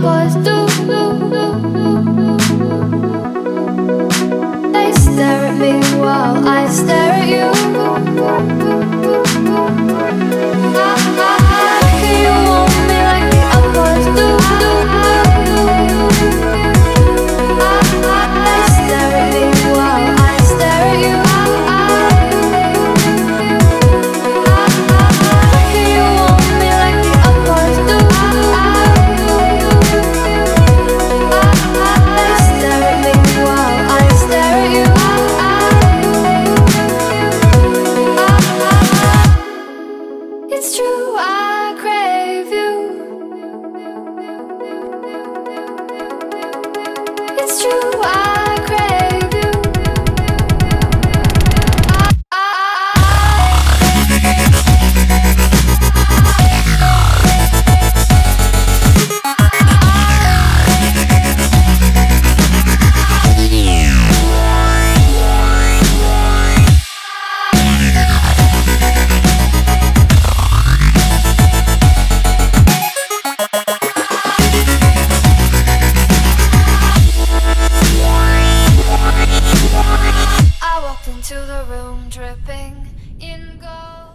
boys do. They stare at me while I stare at you. it's true. I to the room dripping in gold.